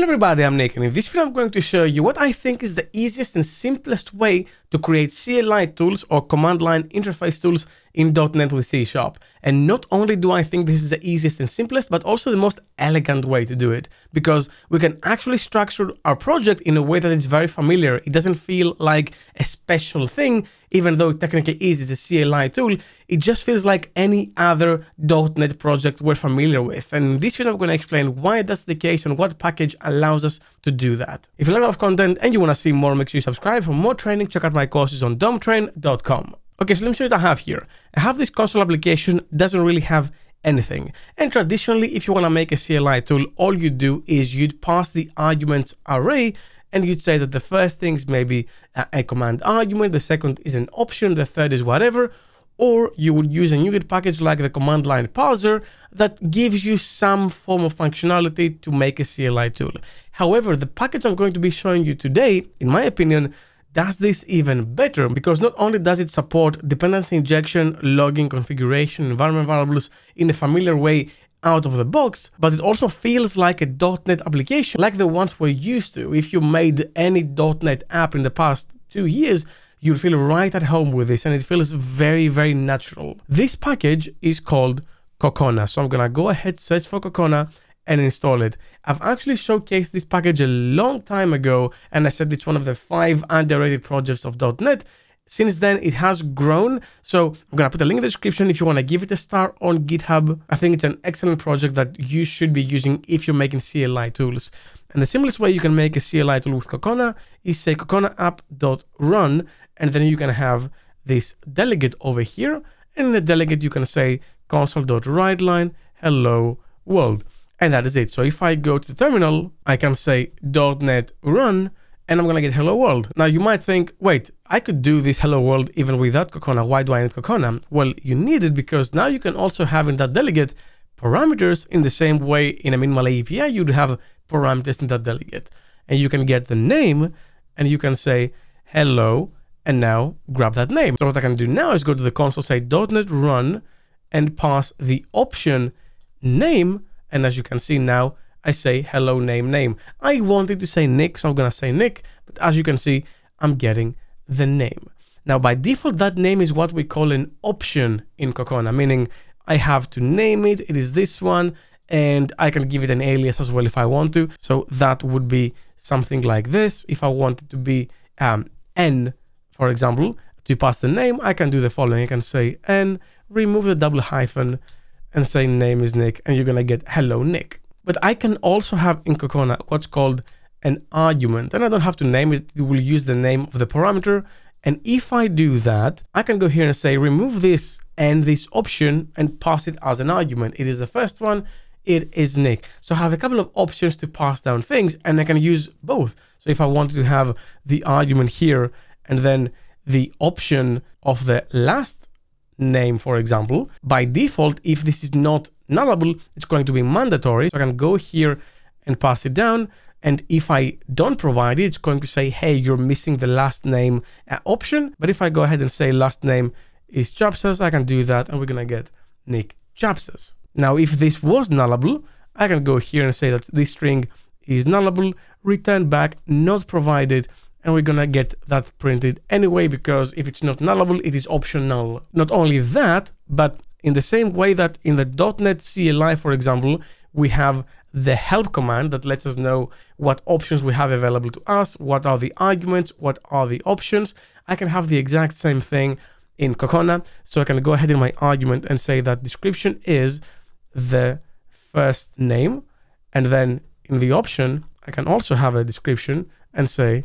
Hello everybody, I'm Nick. And in this video I'm going to show you what I think is the easiest and simplest way to create CLI tools or command line interface tools in .NET with C Sharp. And not only do I think this is the easiest and simplest, but also the most elegant way to do it, because we can actually structure our project in a way that is very familiar. It doesn't feel like a special thing, even though it technically is, it's a CLI tool, it just feels like any other .NET project we're familiar with. And in this video I'm going to explain why that's the case and what package allows us to do that. If you like our content and you want to see more, make sure you subscribe. For more training, check out my courses on dometrain.com. Okay, so let me show you what I have here. I have this console application, doesn't really have anything. And traditionally, if you want to make a CLI tool, all you do is you'd pass the arguments array and you'd say that the first thing is maybe a, command argument, the second is an option, the third is whatever, or you would use a NuGet package like the command line parser that gives you some form of functionality to make a CLI tool. However, the package I'm going to be showing you today, in my opinion, does this even better because not only does it support dependency injection, logging, configuration, environment variables in a familiar way out of the box, but it also feels like a .NET application, like the ones we're used to. If you made any .NET app in the past two years, you'll feel right at home with this and it feels very, very natural. This package is called Cocona. So I'm gonna go ahead, search for Cocona and install it. I've actually showcased this package a long time ago and I said it's one of the five underrated projects of .NET. Since then, it has grown. So I'm going to put a link in the description if you want to give it a star on GitHub. I think it's an excellent project that you should be using if you're making CLI tools. And the simplest way you can make a CLI tool with Cocona is say Cocona app.run, and then you can have this delegate over here. And in the delegate, you can say console.writeline hello world. And that is it. So if I go to the terminal, I can say .NET run, and I'm gonna get hello world. Now you might think, wait, I could do this hello world even without Cocona. Why do I need Cocona? Well, you need it because now you can also have in that delegate parameters in the same way in a minimal API you'd have parameters in that delegate. And you can get the name and you can say hello and now grab that name. So what I can do now is go to the console, say .NET run and pass the option name and as you can see now, I say hello name name. I wanted to say Nick, so I'm gonna say Nick, but as you can see, I'm getting the name. Now by default, that name is what we call an option in Cocona, meaning I have to name it, it is this one, and I can give it an alias as well if I want to. So that would be something like this. If I want it to be um, N, for example, to pass the name, I can do the following. I can say N, remove the double hyphen, and say name is Nick and you're gonna get hello Nick. But I can also have in Cocona what's called an argument and I don't have to name it, it will use the name of the parameter. And if I do that, I can go here and say remove this and this option and pass it as an argument. It is the first one, it is Nick. So I have a couple of options to pass down things and I can use both. So if I wanted to have the argument here and then the option of the last name, for example, by default, if this is not nullable, it's going to be mandatory. So I can go here and pass it down. And if I don't provide it, it's going to say, hey, you're missing the last name uh, option. But if I go ahead and say last name is Chapsas, I can do that and we're going to get Nick Chapsas. Now, if this was nullable, I can go here and say that this string is nullable, return back not provided, and we're gonna get that printed anyway because if it's not nullable it is optional. Not only that but in the same way that in the .NET CLI for example we have the help command that lets us know what options we have available to us what are the arguments what are the options. I can have the exact same thing in Cocona so I can go ahead in my argument and say that description is the first name and then in the option I can also have a description and say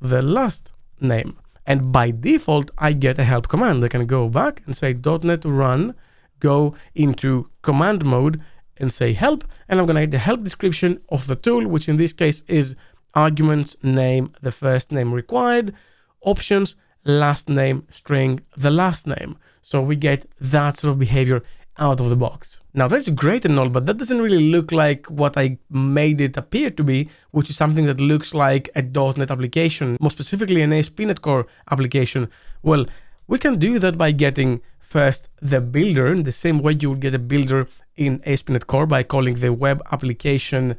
the last name. And by default, I get a help command. I can go back and say .NET run, go into command mode and say help. And I'm going to get the help description of the tool, which in this case is argument name, the first name required, options, last name, string, the last name. So we get that sort of behavior out of the box. Now that's great and all, but that doesn't really look like what I made it appear to be, which is something that looks like a .NET application, more specifically an ASP.NET Core application. Well, we can do that by getting first the builder in the same way you would get a builder in ASP.NET Core by calling the web application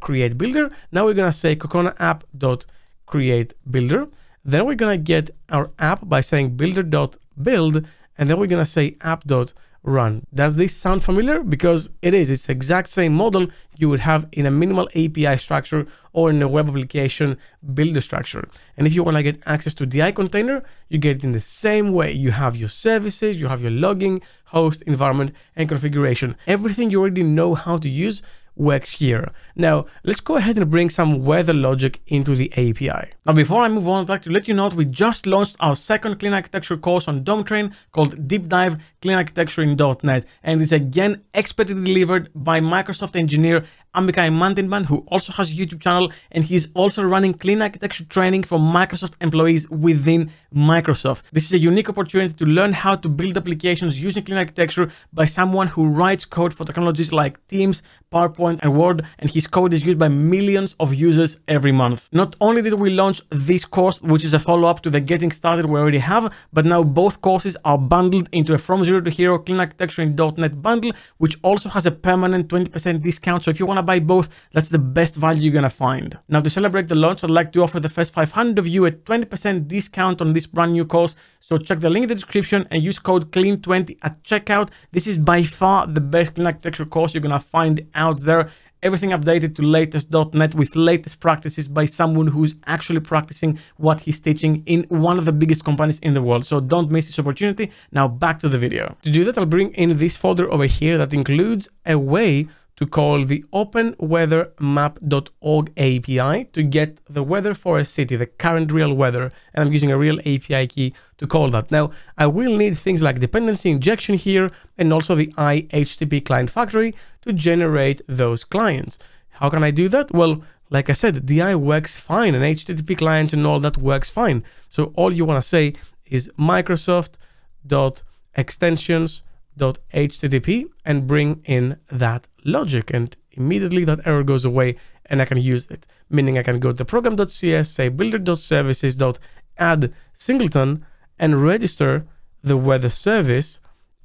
create builder. Now we're gonna say Cocona app dot create builder. Then we're gonna get our app by saying builder.build, and then we're gonna say app.run run. Does this sound familiar? Because it is. It's exact same model you would have in a minimal API structure or in a web application builder structure. And if you want to get access to DI container, you get it in the same way. You have your services, you have your logging, host, environment, and configuration. Everything you already know how to use works here. Now, let's go ahead and bring some weather logic into the API. Now, before I move on, I'd like to let you know that we just launched our second clean architecture course on Dometrain called Deep Dive Clean Architecture in .NET. And it's again expertly delivered by Microsoft engineer Amichai Mantinband, who also has a YouTube channel, and he's also running clean architecture training for Microsoft employees within Microsoft. This is a unique opportunity to learn how to build applications using clean architecture by someone who writes code for technologies like Teams, PowerPoint, and Word, and his code is used by millions of users every month. Not only did we launch this course, which is a follow-up to the Getting Started we already have, but now both courses are bundled into a From Zero to Hero Clean Architecture in .NET bundle, which also has a permanent 20% discount. So if you want to buy both, that's the best value you're gonna find. Now to celebrate the launch, I'd like to offer the first 500 of you a 20% discount on this brand new course. So check the link in the description and use code CLEAN20 at checkout. This is by far the best clean architecture course you're gonna find out there everything updated to latest.net with latest practices by someone who's actually practicing what he's teaching in one of the biggest companies in the world. So don't miss this opportunity. Now back to the video. To do that, I'll bring in this folder over here that includes a way to call the openweathermap.org API to get the weather for a city, the current real weather, and I'm using a real API key to call that. Now, I will need things like dependency injection here and also the iHTTP client factory to generate those clients. How can I do that? Well, like I said, DI works fine and HTTP clients and all that works fine. So all you want to say is Microsoft.extensions http and bring in that logic and immediately that error goes away and I can use it. Meaning I can go to program.cs, say builder.services.add singleton and register the weather service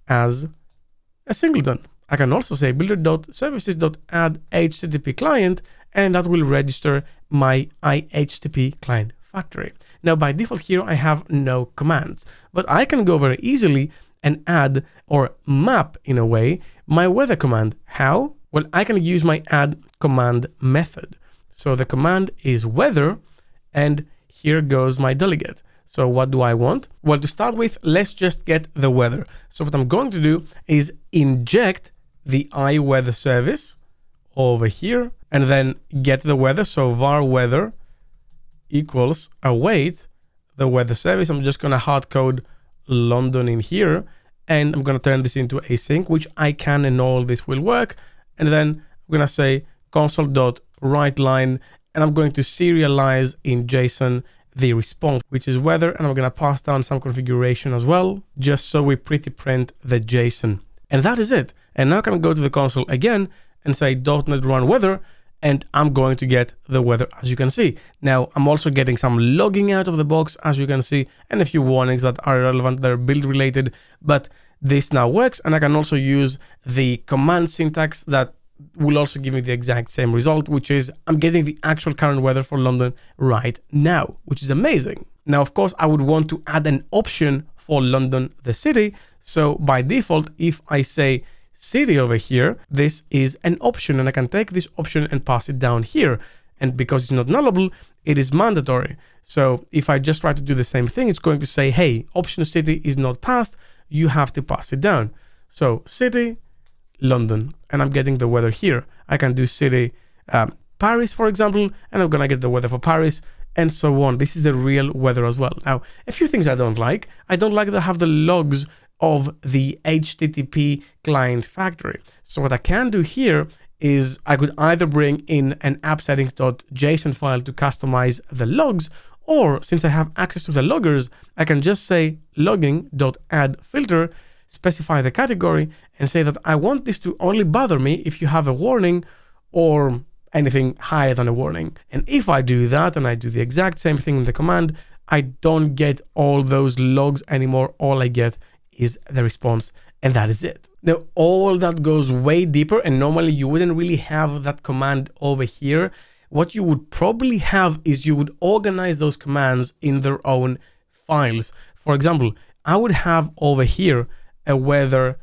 as a singleton. I can also say builder.services.add HTTP client and that will register my iHTTP client factory. Now by default here I have no commands, but I can go very easily and add or map in a way my weather command. How? Well, I can use my add command method. So the command is weather and here goes my delegate. So what do I want? Well, to start with, let's just get the weather. So what I'm going to do is inject the iWeather service over here and then get the weather. So var weather equals await the weather service. I'm just going to hard code London in here. And I'm going to turn this into async, which I can and all this will work. And then I'm going to say console.writeLine, and I'm going to serialize in JSON the response, which is weather. And I'm going to pass down some configuration as well, just so we pretty print the JSON. And that is it. And now I can go to the console again and say .NET run weather and I'm going to get the weather as you can see. Now I'm also getting some logging out of the box as you can see and a few warnings that are relevant, they're build related, but this now works and I can also use the command syntax that will also give me the exact same result, which is I'm getting the actual current weather for London right now, which is amazing. Now, of course, I would want to add an option for London, the city. So by default, if I say city over here, this is an option and I can take this option and pass it down here. And because it's not nullable, it is mandatory. So if I just try to do the same thing, it's going to say, hey, option city is not passed. You have to pass it down. So city, London, and I'm getting the weather here. I can do city, um, Paris, for example, and I'm gonna get the weather for Paris and so on. This is the real weather as well. Now, a few things I don't like. I don't like to have the logs of the HTTP client factory. So what I can do here is I could either bring in an app settings.json file to customize the logs, or since I have access to the loggers, I can just say logging.add filter, specify the category, and say that I want this to only bother me if you have a warning or anything higher than a warning. And if I do that and I do the exact same thing in the command, I don't get all those logs anymore. All I get is the response, and that is it. Now, all that goes way deeper, and normally you wouldn't really have that command over here. What you would probably have is you would organize those commands in their own files. For example, I would have over here a weather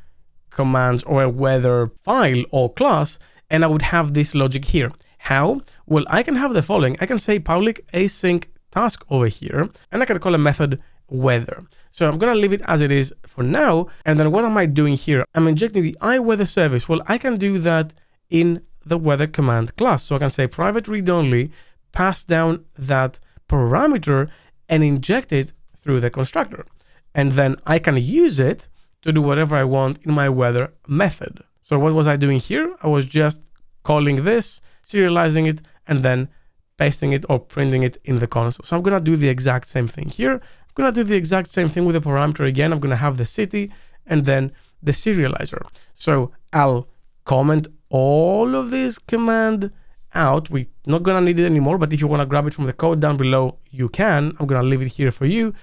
command or a weather file or class, and I would have this logic here. How? Well, I can have the following. I can say public async task over here, and I can call a method weather. So I'm gonna leave it as it is for now. And then what am I doing here? I'm injecting the iWeather service. Well, I can do that in the weather command class. So I can say private read only, pass down that parameter and inject it through the constructor. And then I can use it to do whatever I want in my weather method. So what was I doing here? I was just calling this, serializing it, and then pasting it or printing it in the console. So I'm gonna do the exact same thing here. I'm gonna do the exact same thing with the parameter again. I'm gonna have the city and then the serializer. So I'll comment all of this command out. We're not gonna need it anymore, but if you wanna grab it from the code down below, you can. I'm gonna leave it here for you.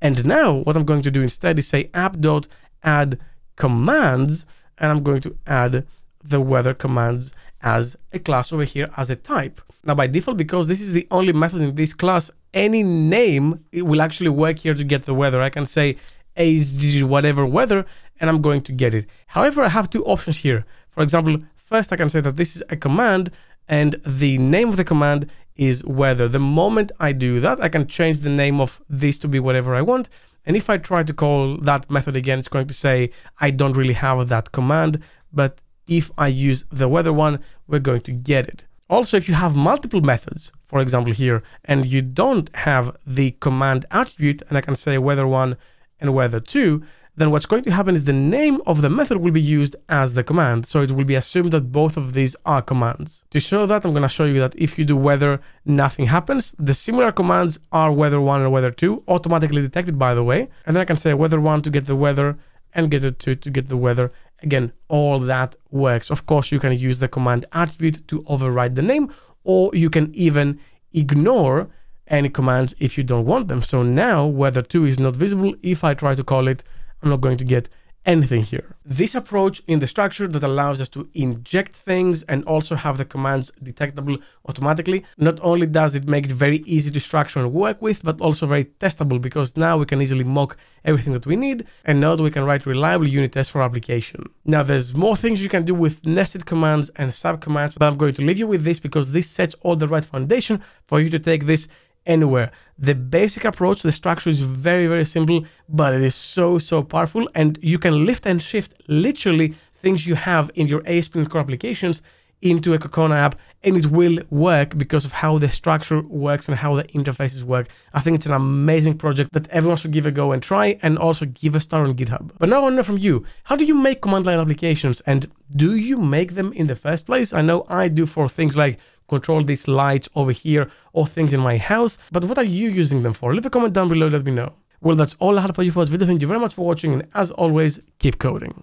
And now what I'm going to do instead is say app.add commands, and I'm going to add the weather commands as a class over here as a type. Now by default, because this is the only method in this class, any name it will actually work here to get the weather. I can say a is whatever weather and I'm going to get it. However, I have two options here. For example, first I can say that this is a command and the name of the command is weather. The moment I do that, I can change the name of this to be whatever I want. And if I try to call that method again, it's going to say, I don't really have that command, but if I use the weather one, we're going to get it. Also, if you have multiple methods, for example here, and you don't have the command attribute, and I can say weather one and weather two, then what's going to happen is the name of the method will be used as the command. So it will be assumed that both of these are commands. To show that, I'm going to show you that if you do weather, nothing happens. The similar commands are weather one and weather two, automatically detected by the way. And then I can say weather one to get the weather and get it two to get the weather. Again, all that works. Of course, you can use the command attribute to override the name, or you can even ignore any commands if you don't want them. So now weather 2 is not visible. If I try to call it, I'm not going to get anything here. This approach in the structure that allows us to inject things and also have the commands detectable automatically, not only does it make it very easy to structure and work with, but also very testable because now we can easily mock everything that we need and now that we can write reliable unit tests for application. Now there's more things you can do with nested commands and sub commands, but I'm going to leave you with this because this sets all the right foundation for you to take this anywhere. The basic approach the structure is very, very simple, but it is so, so powerful. And you can lift and shift literally things you have in your ASP.NET Core applications into a Cocona app and it will work because of how the structure works and how the interfaces work. I think it's an amazing project that everyone should give a go and try and also give a star on GitHub. But now I want to know from you, how do you make command line applications and do you make them in the first place? I know I do for things like control these lights over here or things in my house. But what are you using them for? Leave a comment down below, let me know. Well, that's all I had for you for this video. Thank you very much for watching, and as always, keep coding.